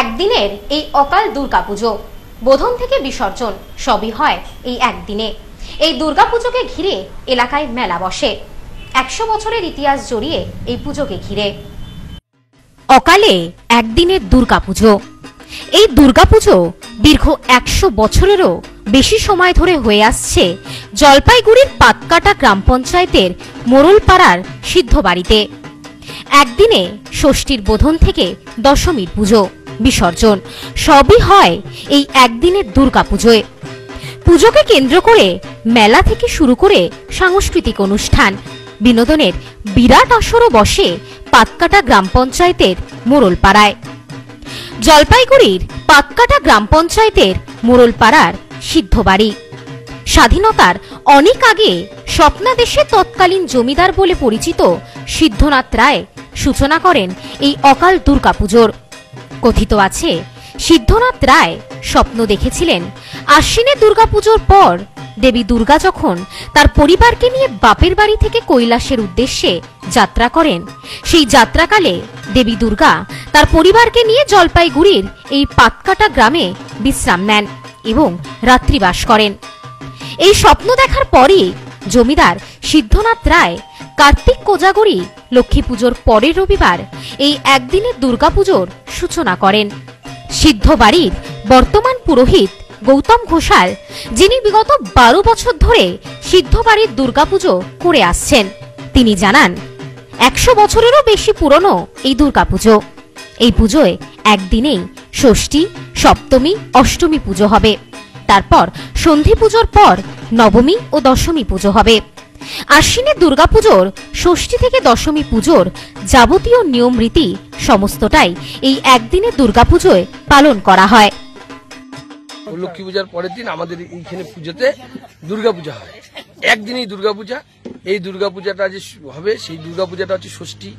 একদিনের এই অকাল দুর্গাপুজো। বোধন থেকে বিসর্জন, সবই হয় এই একদিনে। এই দুর্গাপুজোকে ঘিরে এলাকায় মেলা বসে। একশো বছরের ইতিহাস জড়িয়ে এই পুজোকে ঘিরে। অকালে একদিনের দুর্গাপুজো। এই দুর্গাপুজো দীর্ঘ একশো বছরেরও বেশি সময় ধরে হয়ে আসছে জলপাইগুড়ির পাতকাটা গ্রাম পঞ্চায়েতের মোড়লপাড়ার সিদ্ধবাড়িতে। একদিনে ষষ্ঠীর বোধন থেকে দশমীর পুজো। বিসর্জন। সবই হয় এই একদিনের দুর্গাপুজোয়। পুজোকে কেন্দ্র করে মেলা থেকে শুরু করে সাংস্কৃতিক অনুষ্ঠান। বিনোদনের বিরাট আসরও বসে পাতকাটা গ্রাম পঞ্চায়েতের মোড়লপাড়ায়। জলপাইগুড়ির পাতকাটা গ্রাম পঞ্চায়েতের মোড়লপাড়ার সিদ্ধবাড়ি। স্বাধীনতার অনেক আগে স্বপ্নাদেশে তৎকালীন জমিদার বলে পরিচিত সিদ্ধনাথ রায় সূচনা করেন এই অকাল দুর্গাপুজোর। কথিত আছে, সিদ্ধনাথ রায় স্বপ্ন দেখেছিলেন। আশ্বিনে দুর্গাপুজোর পর দেবী দুর্গা যখন তার পরিবারকে নিয়ে বাপের বাড়ি থেকে কৈলাসের উদ্দেশ্যে যাত্রা করেন, সেই যাত্রাকালে দেবী দুর্গা তার পরিবারকে নিয়ে জলপাইগুড়ির এই পাতকাটা গ্রামে বিশ্রাম নেন এবং রাত্রিবাস করেন। এই স্বপ্ন দেখার পরই জমিদার সিদ্ধনাথ রায় কার্তিক কোজাগরি লক্ষ্মী পুজোর পরের রবিবার এই একদিনের দুর্গাপুজোর সূচনা করেন। সিদ্ধ বাড়ির বর্তমান পুরোহিত গৌতম ঘোষাল, যিনি বিগত বারো বছর ধরে সিদ্ধ বাড়ির দুর্গাপুজো করে আসছেন। তিনি জানান, একশো বছরেরও বেশি পুরনো এই দুর্গাপুজো। এই পুজোয় একদিনেই ষষ্ঠী, সপ্তমী, অষ্টমী পুজো হবে। তারপর সন্ধি পুজোর পর নবমী ও দশমী পুজো হবে। আশ্বিনের দুর্গাপুজোর, ষষ্ঠী থেকে দশমী পুজোর যাবতীয় নিয়ম রীতি সমস্তটাই এই একদিনের দুর্গাপুজোয় পালন করা হয়। লক্ষ্মী পূজার পরের দিন আমাদের এইখানে পুজোতে দুর্গা পূজা হয়। একদিনই দুর্গা পূজা এই দুর্গা পূজাটা যে হবে, সেই দুর্গা পূজাটা হচ্ছে ষষ্ঠী,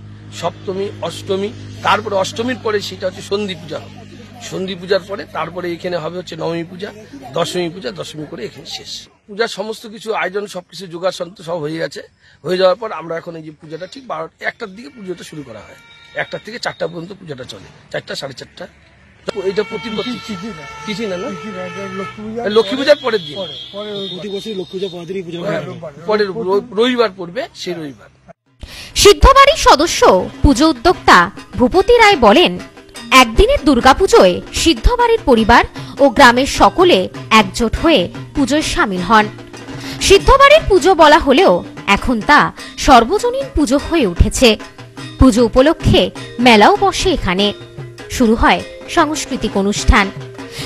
সপ্তমী, অষ্টমী, তারপরে অষ্টমীর পরে সেটা হচ্ছে সন্ধি পূজা হবে। সন্ধি পূজার পরে তারপরে এখানে হবে হচ্ছে নবমী পূজা, দশমী পূজা, দশমী করে এখানে শেষ। পূজার সমস্ত কিছু আয়োজন সবকিছু যোগার সন্ত সব হয়ে গেছে। হয়ে যাওয়ার পর আমরা এখন এই যে পূজাটা ঠিক বারো একটার দিকে পুজোটা শুরু করা হয়। একটার থেকে চারটা পর্যন্ত পূজাটা চলে। চারটা সাড়ে চারটা। এটা প্রতি তিথি না না? লক্ষ্মী পূজার পরের দিন। প্রতি বছর লক্ষ্মী পূজা পরের দিনই পুজো হ্যাঁ, পরের রবিবার পড়বে সেই রবিবার। সিদ্ধবাড়ির সদস্য পুজো উদ্যোক্তা ভূপতি রায় বলেন একদিনের দুর্গাপুজোয় সিদ্ধবাড়ির পরিবার ও গ্রামের সকলে একজোট হয়ে পুজোয় সামিল হন। সিদ্ধবাড়ির পুজো বলা হলেও এখন তা সর্বজনীন পুজো হয়ে উঠেছে। পুজো উপলক্ষে মেলাও বসে এখানে। শুরু হয় সাংস্কৃতিক অনুষ্ঠান।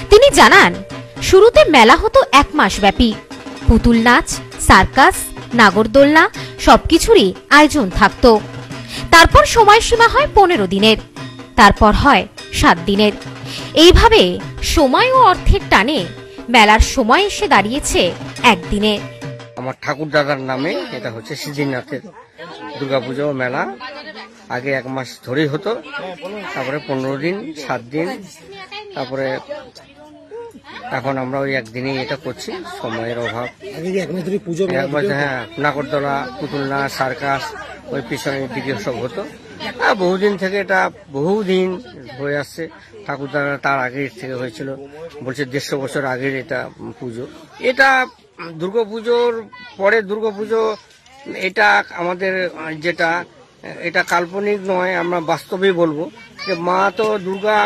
তিনি জানান, শুরুতে মেলা হতো এক মাস ব্যাপী পুতুল নাচ, সার্কাস, নাগরদোলনা সবকিছুরই আয়োজন থাকতো। তারপর সময়সীমা হয় পনেরো দিনের। তারপর হয় সাত দিনের। এইভাবে সময় ও অর্থের টানে মেলার সময় এসে দাঁড়িয়েছে একদিনে। আমার ঠাকুর দাদার নামে এটা হচ্ছে সিদ্ধিনাথের দুর্গাপুজো মেলা। আগে এক মাস ধরেই হতো তারপরে পনেরো দিন সাত দিন তারপরে এখন আমরা ওই একদিনেই এটা করছি সময়ের অভাব। এক মাস ধরে পুজো হ্যাঁ নাগরদোলা পুতুল নাচ সার্কাস ওই পিছনের দিকে সব হতো। আর বহুদিন থেকে এটা বহুদিন হয়ে আসছে। ঠাকুরদারা তার আগের থেকে হয়েছিল। বলছে দেড়শো বছর আগের এটা পুজো। এটা দুর্গা পুজোর পরে দুর্গা পুজো এটা আমাদের যেটা এটা কাল্পনিক নয় আমরা বাস্তবেই বলব যে মা তো দুর্গা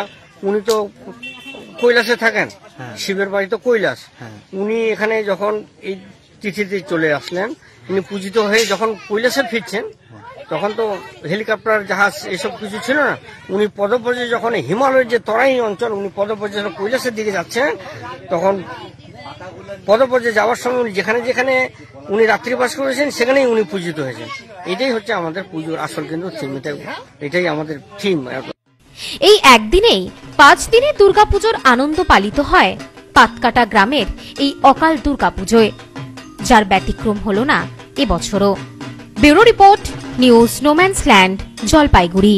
উনি তো কৈলাসে থাকেন। শিবের বাড়ি তো কৈলাস। উনি এখানে যখন এই তিথিতে চলে আসলেন উনি পূজিত হয়ে যখন কৈলাসে ফিরছেন, তখন তো হেলিকপ্টার, জাহাজ, এসব কিছু ছিল না। উনি পদপর্যায়ে যখন হিমালয়ের যে তরাই অঞ্চল, উনি যখন কৈলাসের দিকে যাচ্ছেন, তখন পদপর্যায়ে যাওয়ার সময় উনি যেখানে যেখানে উনি রাত্রিবাস করেছেন, সেখানেই উনি পূজিত হয়েছেন। এটাই হচ্ছে আমাদের পুজোর আসল কিন্তু থিম এটাই আমাদের থিম এই একদিনেই পাঁচ দিনের দুর্গাপুজোর আনন্দ পালিত হয়। পাতকাটা গ্রামের এই অকাল দুর্গাপুজোয়, যার ব্যতিক্রম হলো না। এবছরও bureau report news no man's land Jalpaiguri.